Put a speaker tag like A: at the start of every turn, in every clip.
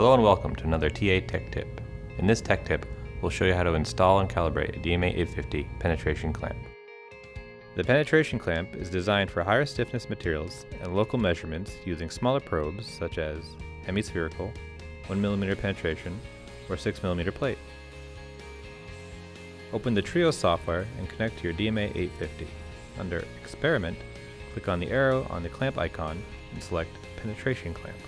A: Hello and welcome to another TA Tech Tip. In this Tech Tip, we'll show you how to install and calibrate a DMA 850 penetration clamp. The penetration clamp is designed for higher stiffness materials and local measurements using smaller probes such as hemispherical, 1mm penetration, or 6mm plate. Open the Trios software and connect to your DMA 850. Under Experiment, click on the arrow on the clamp icon and select Penetration Clamp.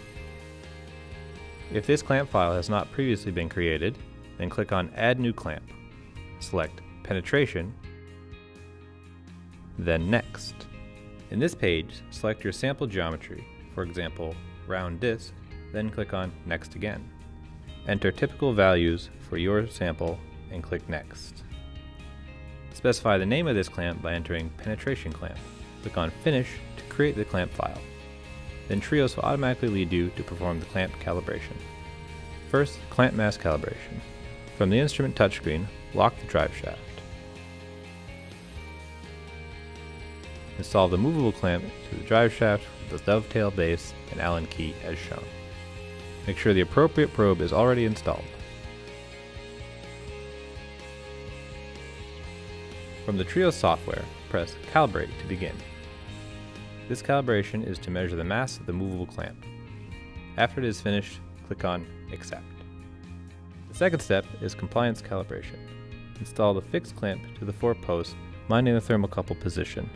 A: If this clamp file has not previously been created, then click on Add New Clamp. Select Penetration, then Next. In this page, select your sample geometry, for example, round disc, then click on Next again. Enter typical values for your sample and click Next. Specify the name of this clamp by entering penetration clamp. Click on Finish to create the clamp file. Then Trios will automatically lead you to perform the clamp calibration. First, clamp mass calibration. From the instrument touchscreen, lock the drive shaft. Install the movable clamp to the drive shaft with the dovetail base and Allen key as shown. Make sure the appropriate probe is already installed. From the Trios software, press Calibrate to begin. This calibration is to measure the mass of the movable clamp. After it is finished, click on Accept. The second step is compliance calibration. Install the fixed clamp to the four posts, minding the thermocouple position.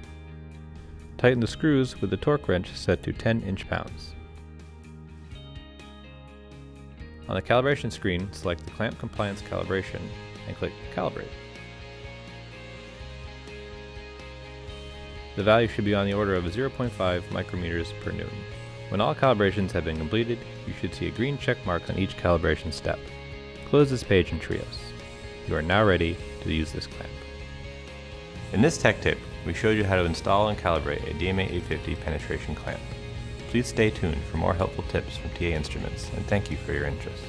A: Tighten the screws with the torque wrench set to 10 inch-pounds. On the calibration screen, select the clamp compliance calibration and click Calibrate. The value should be on the order of 0.5 micrometers per newton. When all calibrations have been completed, you should see a green check mark on each calibration step. Close this page in Trios. You are now ready to use this clamp. In this tech tip, we showed you how to install and calibrate a DMA 850 penetration clamp. Please stay tuned for more helpful tips from TA Instruments, and thank you for your interest.